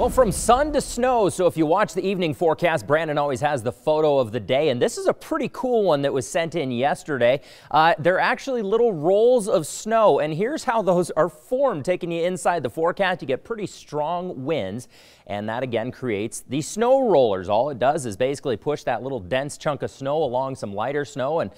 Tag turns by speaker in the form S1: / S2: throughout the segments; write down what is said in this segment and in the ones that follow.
S1: Well, from sun to snow. So if you watch the evening forecast, Brandon always has the photo of the day. And this is a pretty cool one that was sent in yesterday. Uh, they're actually little rolls of snow. And here's how those are formed. Taking you inside the forecast, you get pretty strong winds. And that again creates these snow rollers. All it does is basically push that little dense chunk of snow along some lighter snow and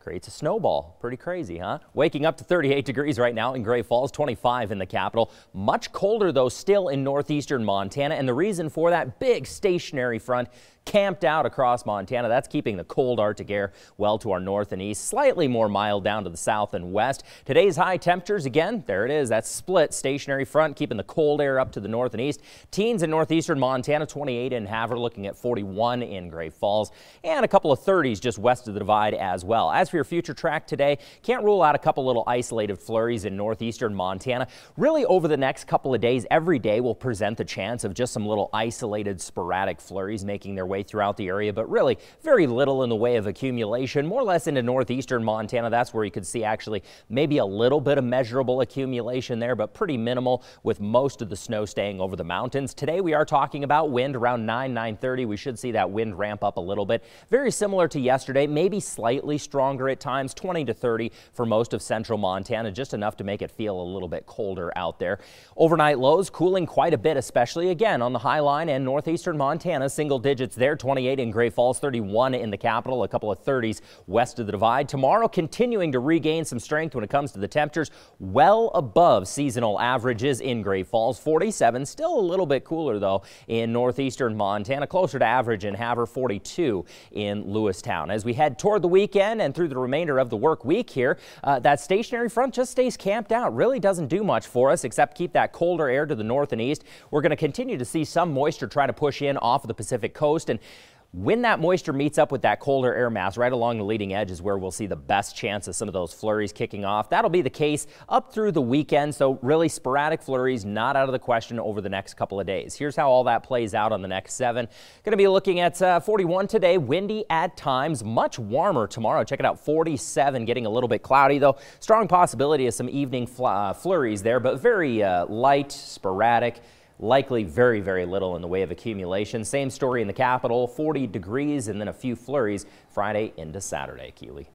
S1: creates a snowball. Pretty crazy, huh? Waking up to 38 degrees right now in Great Falls, 25 in the capital. Much colder, though, still in northeastern Montana. And the reason for that big stationary front camped out across Montana. That's keeping the cold Arctic air well to our north and east, slightly more mild down to the south and west. Today's high temperatures, again, there it is. That split stationary front keeping the cold air up to the north and east. Teens in northeastern Montana, 28 in Havre, looking at 41 in Great Falls, and a couple of 30s just west of the divide as well. As for your future track today, can't rule out a couple little isolated flurries in northeastern Montana. Really over the next couple of days, every day will present the chance of just some little isolated sporadic flurries making their way throughout the area, but really very little in the way of accumulation, more or less into northeastern Montana. That's where you could see actually maybe a little bit of measurable accumulation there, but pretty minimal with most of the snow staying over the mountains. Today we are talking about wind around 9, 930. We should see that wind ramp up a little bit. Very similar to yesterday, maybe slightly stronger at times, 20 to 30 for most of central Montana, just enough to make it feel a little bit colder out there. Overnight lows cooling quite a bit, especially again on the high line and northeastern Montana, single digits there, 28 in Great Falls, 31 in the capital, a couple of 30s west of the divide. Tomorrow continuing to regain some strength when it comes to the temperatures, well above seasonal averages in Great Falls, 47, still a little bit cooler though in northeastern Montana, closer to average in Havre, 42 in Lewistown. As we head toward the weekend and through the remainder of the work week here, uh, that stationary front just stays camped out, really doesn't do much for us except keep that colder air to the north and east. We're going to continue to see some moisture try to push in off of the Pacific coast and when that moisture meets up with that colder air mass right along the leading edge is where we'll see the best chance of some of those flurries kicking off. That'll be the case up through the weekend, so really sporadic flurries not out of the question over the next couple of days. Here's how all that plays out on the next seven. Going to be looking at uh, 41 today, windy at times, much warmer tomorrow. Check it out, 47, getting a little bit cloudy though. Strong possibility of some evening fl uh, flurries there, but very uh, light, sporadic. Likely very, very little in the way of accumulation. Same story in the capital, 40 degrees and then a few flurries Friday into Saturday, Keeley.